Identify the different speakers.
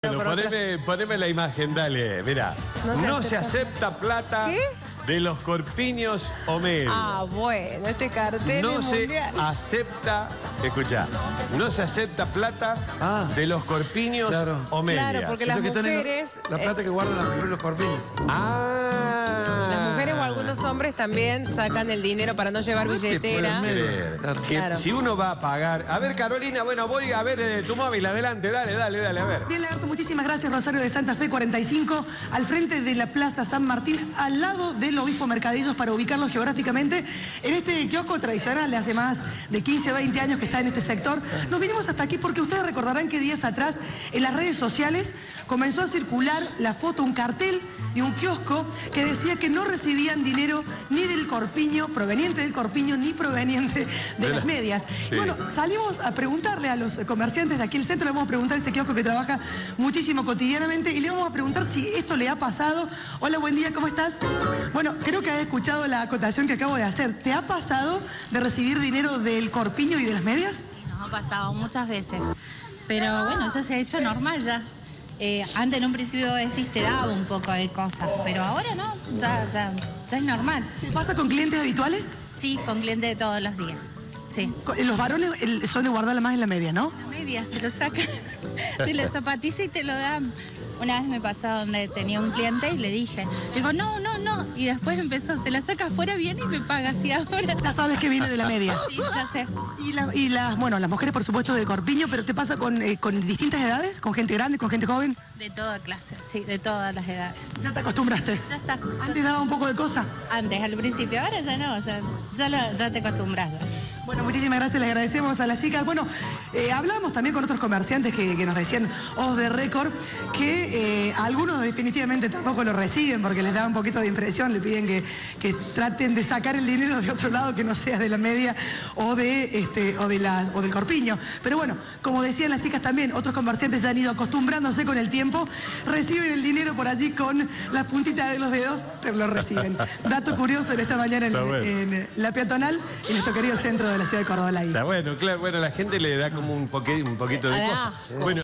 Speaker 1: Bueno, poneme, poneme la imagen, dale. Mira,
Speaker 2: No
Speaker 1: no,
Speaker 2: se
Speaker 1: se,
Speaker 2: acepta.
Speaker 1: acepta plata
Speaker 2: ¿Qué?
Speaker 1: de los corpiños o medios.
Speaker 2: Ah, bueno, este cartel
Speaker 1: no
Speaker 2: es
Speaker 1: se
Speaker 2: mundial.
Speaker 1: acepta, escucha, no se acepta plata
Speaker 3: Ah.
Speaker 1: de los corpiños
Speaker 3: Claro.
Speaker 1: o medias.
Speaker 2: Claro, porque las
Speaker 3: Eso están en-
Speaker 2: mujeres,
Speaker 3: la
Speaker 2: eh,
Speaker 3: plata que guardan las mujeres los corpiños.
Speaker 1: Ah.
Speaker 2: Hombres también sacan el dinero para no llevar
Speaker 1: No te
Speaker 2: billetera.
Speaker 1: puedo creer
Speaker 3: Claro.
Speaker 1: que
Speaker 2: Claro.
Speaker 1: si uno va a pagar. A ver, Carolina, bueno, voy a ver eh, tu móvil, adelante, dale, dale, dale, a ver.
Speaker 4: Bien, Lagarto, muchísimas gracias. Rosario de Santa Fe 45, al frente de la Plaza San Martín, al lado del Obispo Mercadillos, para ubicarlo geográficamente. En este kiosco tradicional de hace más de 15, 20 años que está en este sector, nos vinimos hasta aquí porque ustedes recordarán que días atrás en las redes sociales comenzó a circular la foto, un cartel de un kiosco que decía que no recibían dinero ni del corpiño, proveniente del corpiño, ni proveniente de,
Speaker 1: De
Speaker 4: las
Speaker 1: la-
Speaker 4: medias.
Speaker 1: Sí.
Speaker 4: Bueno, salimos a preguntarle a los comerciantes de aquí el centro, le vamos a preguntar a este kiosco que trabaja muchísimo cotidianamente y le vamos a preguntar si esto le ha pasado. Hola, buen día, ¿cómo estás? Bueno, creo que has escuchado la acotación que acabo de hacer. ¿Te ha pasado de recibir dinero del corpiño y de las medias?
Speaker 5: Nos ha pasado muchas veces. Pero bueno, ya se ha hecho normal ya. Eh, antes en un principio decís te daba un poco de cosas, pero ahora no, ya, ya, ya es normal.
Speaker 4: ¿Te pasa con clientes habituales?
Speaker 5: Sí, con clientes de todos los días. Sí.
Speaker 4: Co- Los varones son de guardarla más en la media, ¿no?
Speaker 5: La media se lo sacan de la zapatilla y te lo dan. Una vez me pasó donde tenía un cliente y le dije, digo, no, no, no. Y después empezó, se la saca afuera bien y me paga así ahora.
Speaker 4: Ya sabes que viene de la media.
Speaker 5: Sí, ya sé.
Speaker 4: Y, la- y las, bueno, las mujeres, por supuesto, de corpiño, pero ¿te pasa con, eh, con distintas edades? ¿Con gente grande, con gente joven?
Speaker 5: De toda clase, sí, de todas las edades.
Speaker 4: Ya te acostumbraste.
Speaker 5: Ya está.
Speaker 4: Antes daba un poco de cosa.
Speaker 5: Antes, al principio, ahora ya no, ya, ya, lo- ya te acostumbras. ya.
Speaker 4: Bueno, muchísimas gracias, les agradecemos a las chicas. Bueno, eh, hablamos también con otros comerciantes que, que nos decían, os de récord, que eh, algunos definitivamente tampoco lo reciben porque les da un poquito de impresión, le piden que, que traten de sacar el dinero de otro lado que no sea de la media o, de, este, o, de las, o del corpiño. Pero bueno, como decían las chicas también, otros comerciantes se han ido acostumbrándose con el tiempo, reciben el dinero por allí con las puntitas de los dedos, pero lo reciben. Dato curioso en esta mañana en la peatonal, en nuestro querido centro de la ciudad de Córdoba. ahí.
Speaker 1: Está bueno, claro, bueno, la gente le da como un, poqui- un poquito de cosas. Bueno,